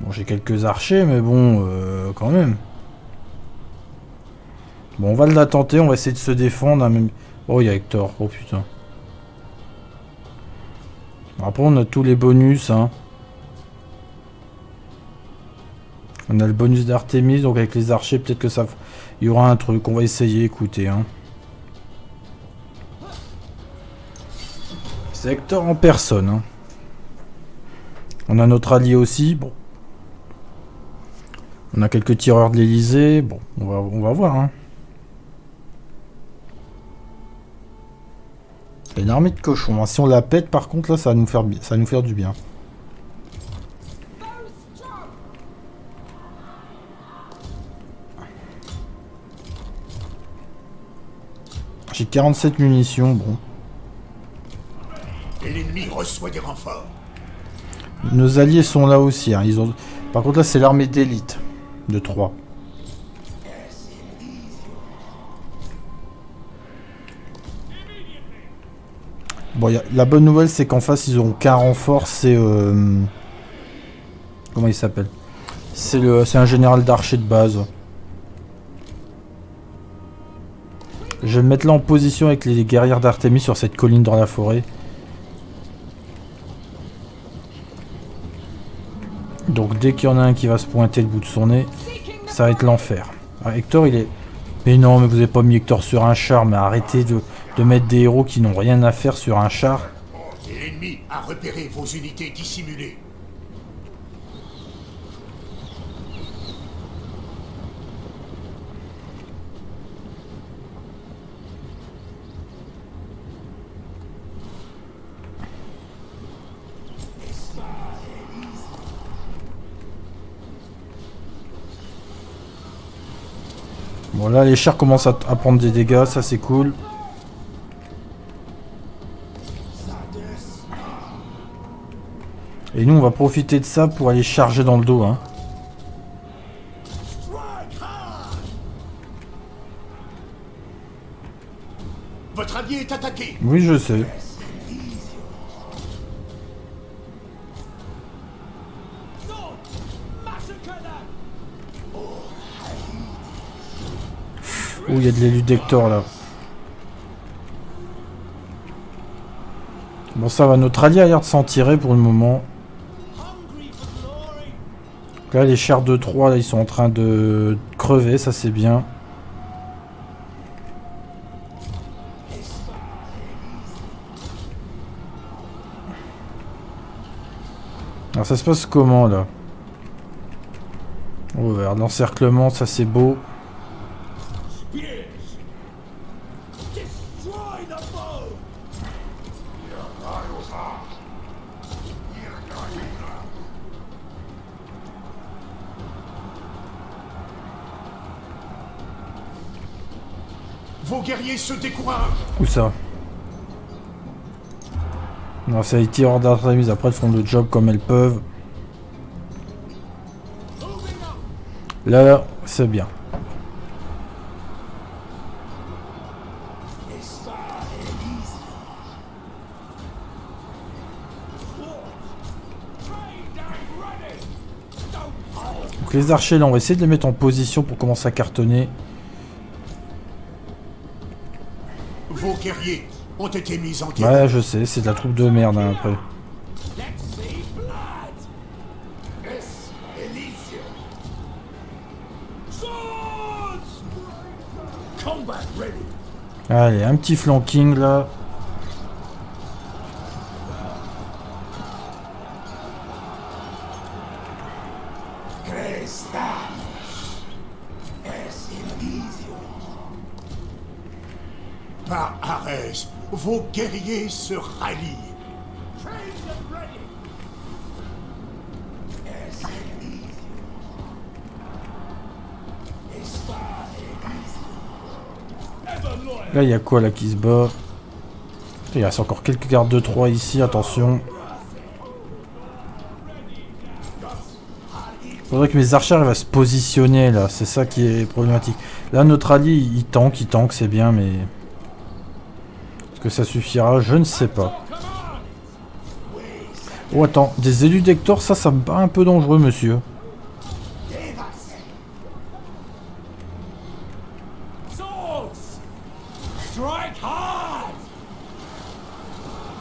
Bon, j'ai quelques archers, mais bon, euh, quand même. Bon, on va la tenter, on va essayer de se défendre. hein. Oh, il y a Hector. Oh, putain. Après, on a tous les bonus. Hein. On a le bonus d'Artemis, donc avec les archers, peut-être que ça... Y aura un truc, on va essayer, écoutez. Hein. Hector en personne. hein. On a notre allié aussi. Bon. On a quelques tireurs de l'Elysée. Bon, on va, on va voir. Hein. Une armée de cochons. hein. Si on la pète, par contre, là, ça va nous faire, ça va nous faire du bien. J'ai 47 munitions, bon. L'ennemi reçoit des renforts. Nos alliés sont là aussi. hein. Ils ont... Par contre, là, c'est l'armée d'élite de 3. Bon, la bonne nouvelle, c'est qu'en face, ils auront qu'un renfort. C'est. euh, Comment il s'appelle? C'est le... c'est un général d'archer de base. Je vais me mettre là en position avec les guerrières d'Artémis sur cette colline dans la forêt. Donc dès qu'il y en a un qui va se pointer le bout de son nez, ça va être l'enfer. Ah, Hector, il est... Mais non, mais vous avez pas mis Hector sur un char, mais arrêtez de, de mettre des héros qui n'ont rien à faire sur un char. L'ennemi a repéré vos unités dissimulées. Bon là les chars commencent à prendre des dégâts, ça c'est cool. Et nous on va profiter de ça pour aller charger dans le dos. Hein. Votre allié est attaqué. Oui je sais. Oh, il y a de l'éludector là. Bon, ça va. Notre allié a l'air de s'en tirer pour le moment. Là, les chars de 3, là, ils sont en train de crever. Ça, c'est bien. Alors, ça se passe comment, là? Oh, l'encerclement, ça, c'est beau. Vos guerriers se. Où ça Non, c'est les tireurs d'artémis. Après, elles font le job comme elles peuvent. Là, c'est bien. Donc les archers là, on va essayer de les mettre en position pour commencer à cartonner. Guerriers ont été mis en guerre. Ouais, je sais, c'est de la troupe de merde hein, après. Allez, un petit flanking là. Il y a quoi là qui se bat Il reste encore quelques gardes de 3 ici, attention. Faudrait que mes archers arrivent se positionner là, c'est ça qui est problématique. Là, notre allié, il tank, il tank, c'est bien, mais... Est-ce que ça suffira? Je ne sais pas. Oh, attends, des élus d'Hector, ça, ça me paraît un peu dangereux, monsieur.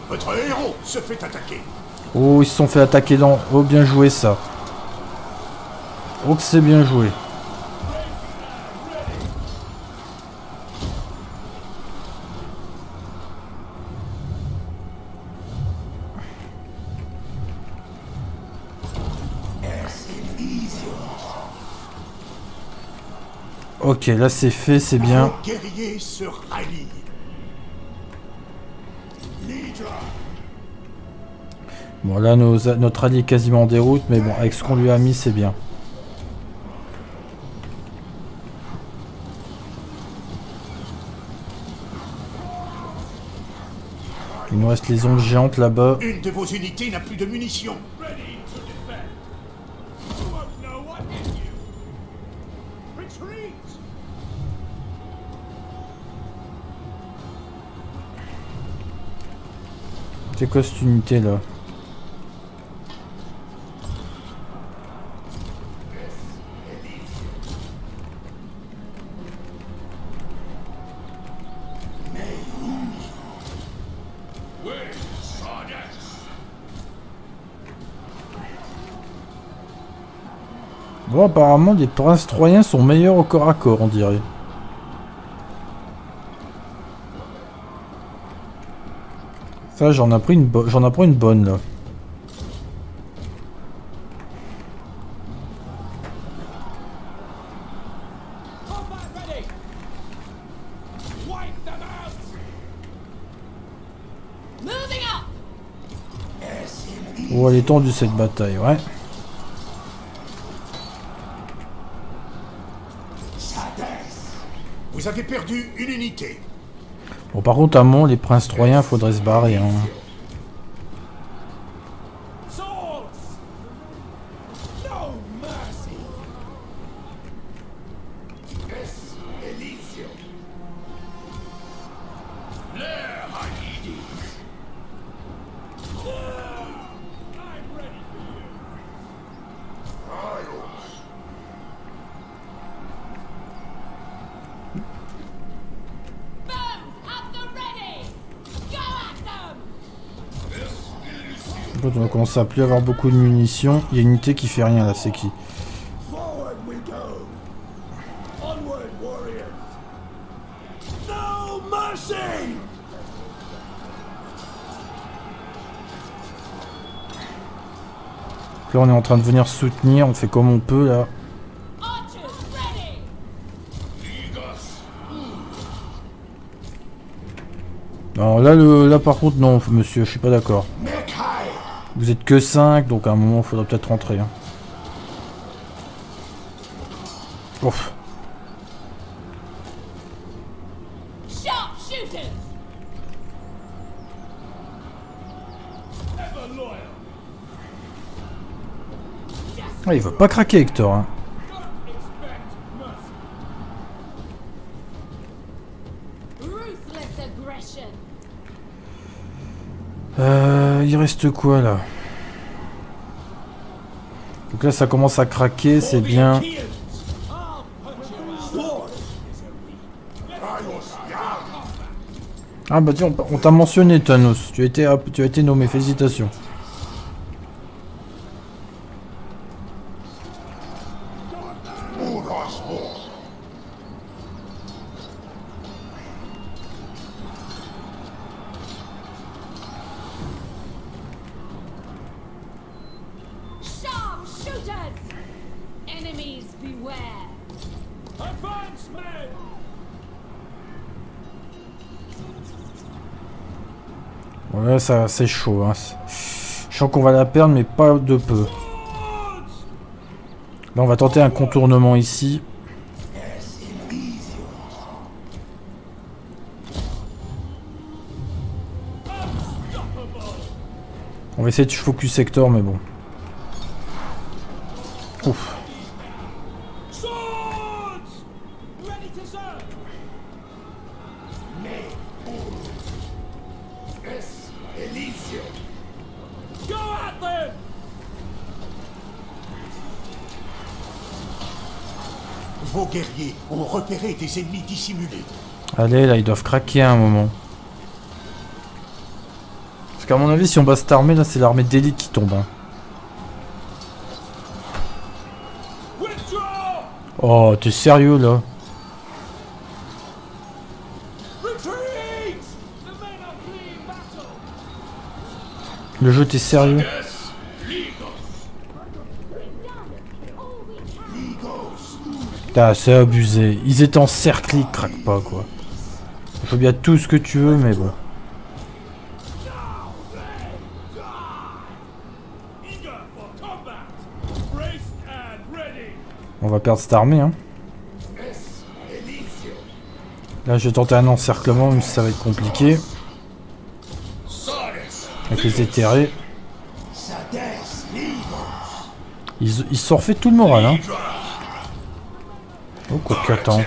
Votre héros se fait attaquer. Oh, ils se fait attaquer dans... Oh, bien joué, ça. Oh, que c'est bien joué. Ok, là c'est fait, c'est bien. Se Bon, là nos- notre allié est quasiment en déroute, mais bon, avec ce qu'on lui a mis, c'est bien. Il nous reste les ondes géantes là-bas. Une de vos unités n'a plus de munitions. C'est quoi cette unité là Bon, apparemment, les princes troyens sont meilleurs au corps à corps, on dirait. Ça, j'en ai pris une apprends une bonne là. Oh, elle est tendue cette bataille, ouais. Vous avez perdu une unité. Bon, par contre, à Mont, les princes troyens, faudrait se barrer. Hein. Commencer à plus avoir beaucoup de munitions, il y a une unité qui fait rien là, c'est qui Forward we go! Onward, warriors! No mercy! Là, on est en train de venir soutenir, on fait comme on peut là. Alors là, le, là par contre, non, monsieur, je suis pas d'accord. Vous êtes que 5, donc à un moment, il faudra peut-être rentrer. Hein. Ouf. Ah, il va pas craquer, Hector. Hein. Don't expect mercy! Ruthless aggression! Euh, il reste quoi là Donc là, ça commence à craquer, c'est bien. Ah bah tiens, on t'a mentionné Thanos. Tu as été, tu as été nommé, félicitations. C'est chaud. Hein. Je sens qu'on va la perdre, mais pas de peu. Là, on va tenter un contournement ici. On va essayer de focus sector, mais bon. Ouf. Allez, là, ils doivent craquer à un moment. Parce qu'à mon avis, si on bat cette armée, là, c'est l'armée d'élite qui tombe. hein. Oh, t'es sérieux, là! Le jeu, t'es sérieux? Putain, c'est abusé. Ils étaient encerclés, ils craquent pas, quoi. Je veux bien tout ce que tu veux, mais bon. On va perdre cette armée, hein. Là, je vais tenter un encerclement, même si ça va être compliqué. Avec les éthérés. Ils, ils se sont refait tout le moral, hein. Oh, quoi qu'attends.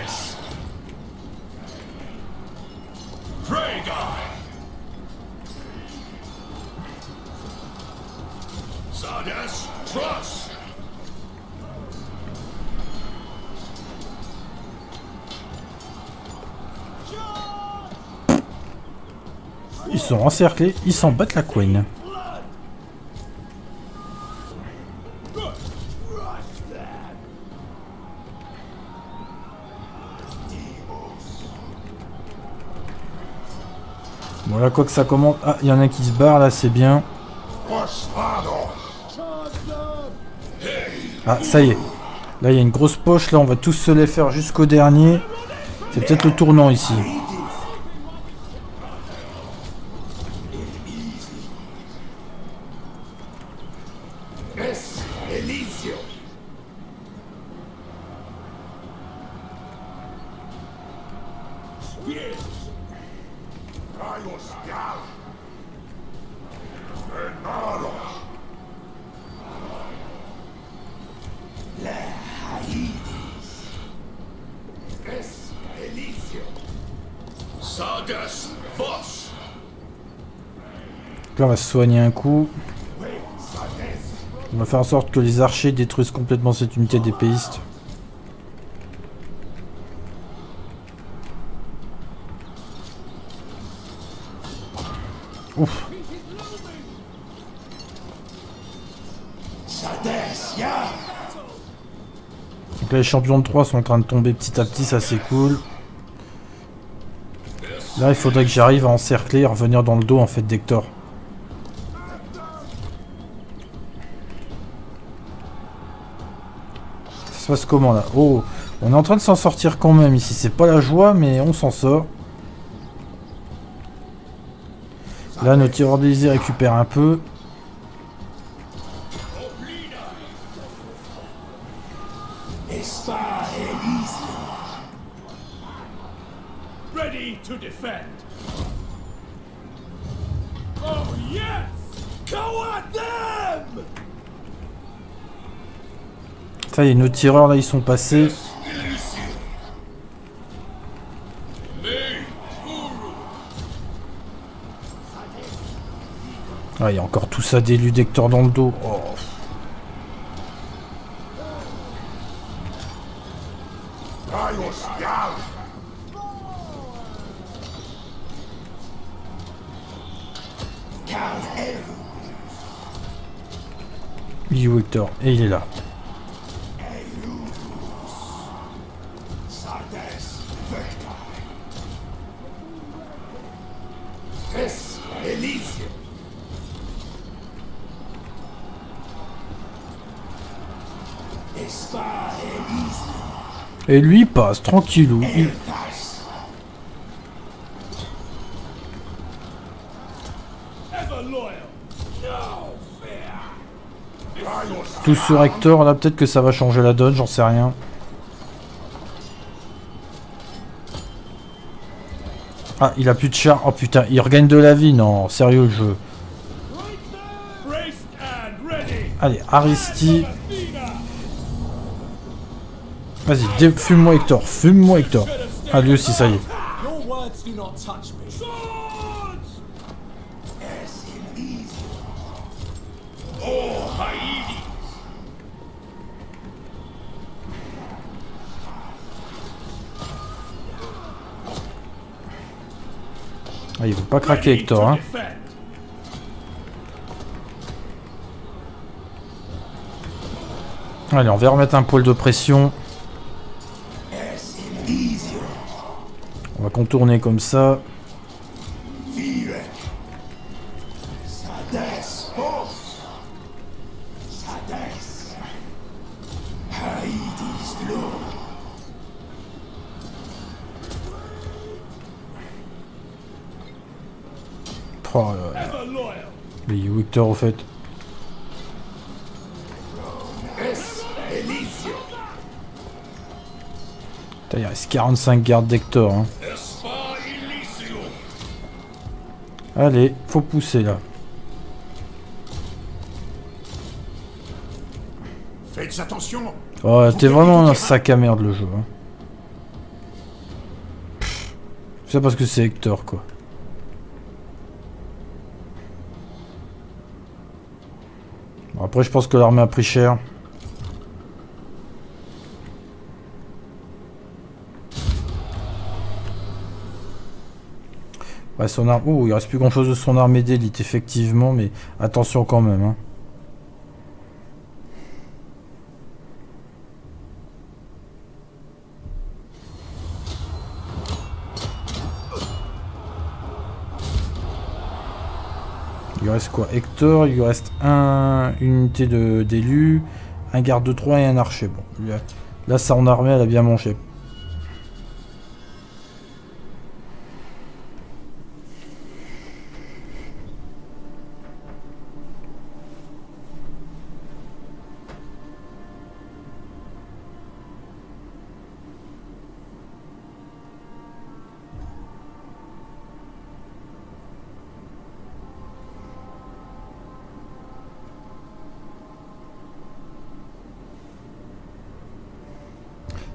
Ils sont encerclés, ils s'en battent la couenne. Voilà quoi que ça commence. Ah, il y en a qui se barrent là, c'est bien. Ah, ça y est. Là, il y a une grosse poche. Là, on va tous se les faire jusqu'au dernier. C'est peut-être le tournant ici. On va se soigner un coup. On va faire en sorte que les archers détruisent complètement cette unité d'épéistes. Ouf. Donc là, les champions de 3 sont en train de tomber petit à petit, ça c'est cool. Là, il faudrait que j'arrive à encercler et revenir dans le dos en fait d'Hector. Ça se comment là Oh, on est en train de s'en sortir quand même ici. C'est pas la joie, mais on s'en sort. Là, nos tireurs d'Élysée récupèrent un peu. Est, nos tireurs là, ils sont passés. Ah, il y a encore tout ça d'élu d'Hector dans le dos. Oh. Et lui passe, tranquillou. Tout sur Hector, là peut-être que ça va changer la donne, j'en sais rien. Ah, il a plus de char. Oh putain, il regagne de la vie. Non, sérieux le jeu. Allez, Aristi. Vas-y, fume-moi Hector. Fume-moi Hector. Ah, lui aussi, ça y est. Ah, il veut pas craquer Hector, to hein. Allez, on va remettre un poil de pression. Contourner comme ça. Oh, là, là. Où Hector au fait Putain, il reste 45 gardes d'Hector. Hein. Allez, faut pousser là. Faites attention Oh, t'es vraiment un sac à merde le jeu. Hein. C'est parce que c'est Hector quoi. Bon, après, je pense que l'armée a pris cher. Ouais, son. Oh, il reste plus grand chose de son armée d'élite, effectivement, mais attention quand même. Hein. Il reste quoi? Hector, il lui reste un, une unité d'élus, un garde de 3 et un archer. Bon, là, son armée, elle a bien mangé.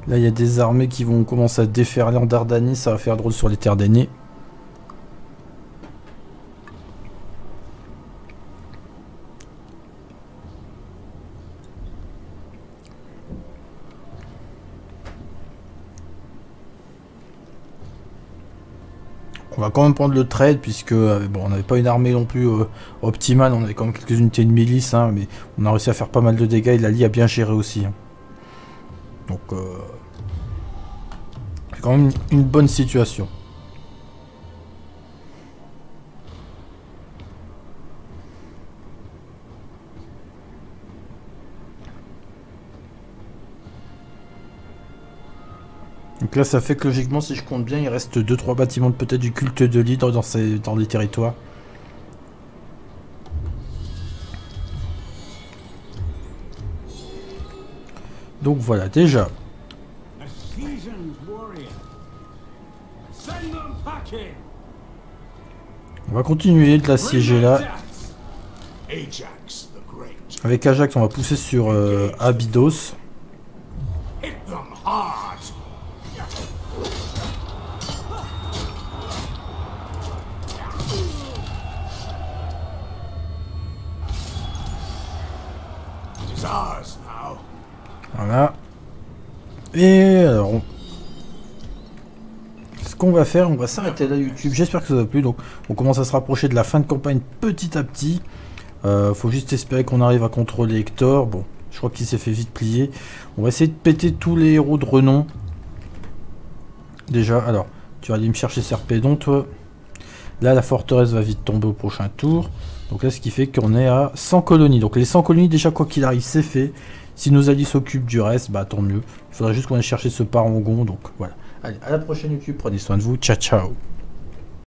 Là, il y a des armées qui vont commencer à déferler en Dardanie. Ça va faire drôle sur les terres d'aînés. On va quand même prendre le trade puisque euh, on n'avait pas une armée non plus euh, optimale, on avait quand même quelques unités de milice, hein, mais on a réussi à faire pas mal de dégâts et l'allié a bien géré aussi. Hein. Donc euh, c'est quand même une bonne situation. Donc là, ça fait que logiquement, si je compte bien, il reste 2-3 bâtiments peut-être du culte de l'hydre dans, ces, dans les territoires. Donc voilà, déjà, on va continuer de l'assiéger là. Avec Ajax, on va pousser sur euh, Abydos. Et alors, ce qu'on va faire, on va s'arrêter là YouTube. J'espère que ça vous a plu. Donc, on commence à se rapprocher de la fin de campagne petit à petit. Euh, faut juste espérer qu'on arrive à contrôler Hector. Bon, je crois qu'il s'est fait vite plier. On va essayer de péter tous les héros de renom. Déjà, alors, tu vas aller me chercher Serpédon, toi. Là, la forteresse va vite tomber au prochain tour. Donc là, ce qui fait qu'on est à 100 colonies. Donc les 100 colonies, déjà, quoi qu'il arrive, c'est fait. Si nos alliés s'occupent du reste, bah tant mieux. Il faudra juste qu'on aille chercher ce parangon. Donc voilà. Allez, à la prochaine YouTube. Prenez soin de vous. Ciao, ciao.